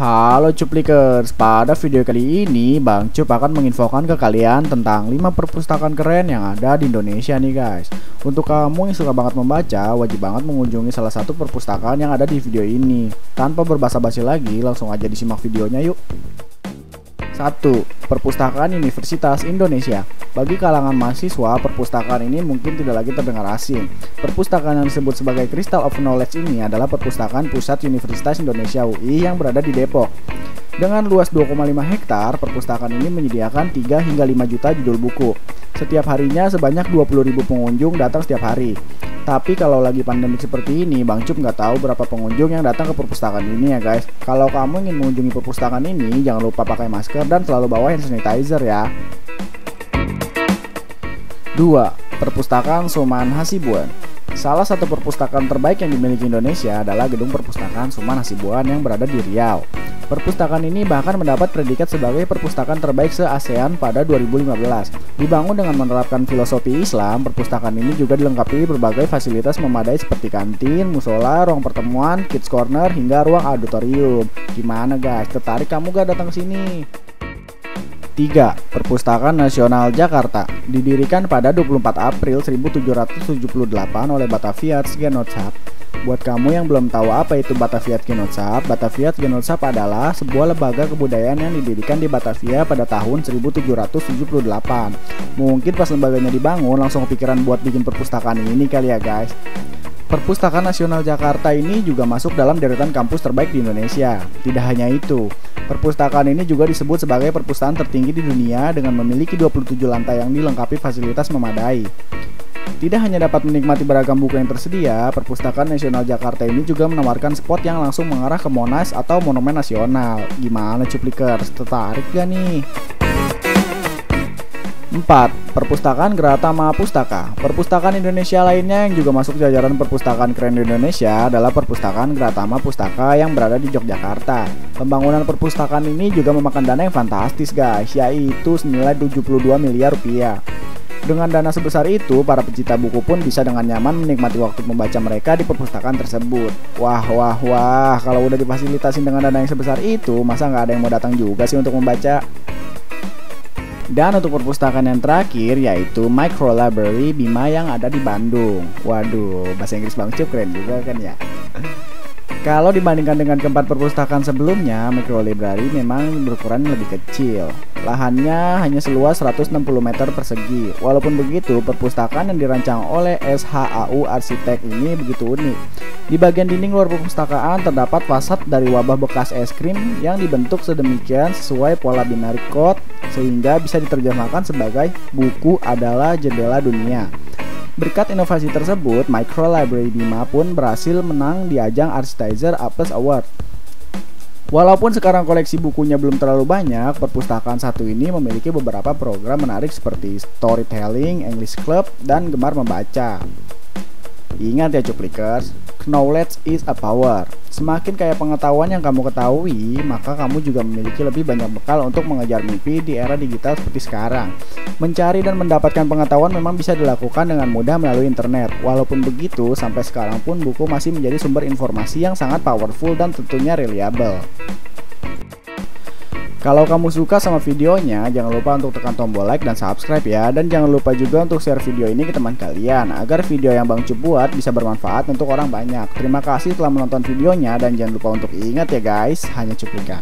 Halo Cuplikers, pada video kali ini Bang Cup akan menginfokan ke kalian tentang 5 perpustakaan keren yang ada di Indonesia nih guys. Untuk kamu yang suka banget membaca, wajib banget mengunjungi salah satu perpustakaan yang ada di video ini. Tanpa berbasa basi lagi, langsung aja disimak videonya yuk 1. Perpustakaan Universitas Indonesia Bagi kalangan mahasiswa, perpustakaan ini mungkin tidak lagi terdengar asing. Perpustakaan yang disebut sebagai Crystal of Knowledge ini adalah perpustakaan pusat Universitas Indonesia UI yang berada di Depok. Dengan luas 2,5 hektar, perpustakaan ini menyediakan 3 hingga 5 juta judul buku. Setiap harinya sebanyak 20.000 pengunjung datang setiap hari. Tapi kalau lagi pandemi seperti ini, Bang Cup nggak tahu berapa pengunjung yang datang ke perpustakaan ini ya guys. Kalau kamu ingin mengunjungi perpustakaan ini, jangan lupa pakai masker dan selalu bawa hand sanitizer ya. 2. Perpustakaan Suman Hasibuan Salah satu perpustakaan terbaik yang dimiliki Indonesia adalah Gedung Perpustakaan Suman Hasibuan yang berada di Riau. Perpustakaan ini bahkan mendapat predikat sebagai perpustakaan terbaik se-ASEAN pada 2015. Dibangun dengan menerapkan filosofi Islam, perpustakaan ini juga dilengkapi berbagai fasilitas memadai seperti kantin, musola, ruang pertemuan, kids corner, hingga ruang auditorium. Gimana guys, tertarik kamu gak datang sini? 3. Perpustakaan Nasional Jakarta Didirikan pada 24 April 1778 oleh Batavia's Genootschap Buat kamu yang belum tahu apa itu Batavia Genootschap, Batavia Genootschap adalah sebuah lembaga kebudayaan yang didirikan di Batavia pada tahun 1778. Mungkin pas lembaganya dibangun langsung kepikiran buat bikin perpustakaan ini kali ya guys. Perpustakaan Nasional Jakarta ini juga masuk dalam deretan kampus terbaik di Indonesia. Tidak hanya itu, perpustakaan ini juga disebut sebagai perpustakaan tertinggi di dunia dengan memiliki 27 lantai yang dilengkapi fasilitas memadai. Tidak hanya dapat menikmati beragam buku yang tersedia, Perpustakaan Nasional Jakarta ini juga menawarkan spot yang langsung mengarah ke Monas atau Monumen Nasional. Gimana cuplikers, tertarik gak nih? 4. Perpustakaan Gratama Pustaka Perpustakaan Indonesia lainnya yang juga masuk jajaran perpustakaan keren di Indonesia adalah Perpustakaan Gratama Pustaka yang berada di Yogyakarta. Pembangunan perpustakaan ini juga memakan dana yang fantastis guys, yaitu senilai 72 miliar rupiah. Dengan dana sebesar itu, para pecinta buku pun bisa dengan nyaman menikmati waktu membaca mereka di perpustakaan tersebut. Wah, wah, wah, kalau udah difasilitasi dengan dana yang sebesar itu, masa nggak ada yang mau datang juga sih untuk membaca? Dan untuk perpustakaan yang terakhir yaitu Micro Library Bima yang ada di Bandung. Waduh, bahasa Inggris Bang Cip keren juga kan ya. Kalau dibandingkan dengan keempat perpustakaan sebelumnya, Micro Library memang berukuran lebih kecil. Lahannya hanya seluas 160 meter persegi. Walaupun begitu, perpustakaan yang dirancang oleh SHAU Arsitek ini begitu unik. Di bagian dinding luar perpustakaan terdapat fasad dari wabah bekas es krim yang dibentuk sedemikian sesuai pola binary code sehingga bisa diterjemahkan sebagai buku adalah jendela dunia. Berkat inovasi tersebut, Micro Library Bima pun berhasil menang di ajang Artizer Apes Award. Walaupun sekarang koleksi bukunya belum terlalu banyak, perpustakaan satu ini memiliki beberapa program menarik seperti storytelling, English Club, dan gemar membaca. Ingat ya cuplikers, knowledge is a power. Semakin kaya pengetahuan yang kamu ketahui, maka kamu juga memiliki lebih banyak bekal untuk mengejar mimpi di era digital seperti sekarang. Mencari dan mendapatkan pengetahuan memang bisa dilakukan dengan mudah melalui internet. Walaupun begitu, sampai sekarang pun buku masih menjadi sumber informasi yang sangat powerful dan tentunya reliable. Kalau kamu suka sama videonya, jangan lupa untuk tekan tombol like dan subscribe ya. Dan jangan lupa juga untuk share video ini ke teman kalian, agar video yang Bang Cup buat bisa bermanfaat untuk orang banyak. Terima kasih telah menonton videonya, dan jangan lupa untuk ingat ya guys, hanya cuplikan.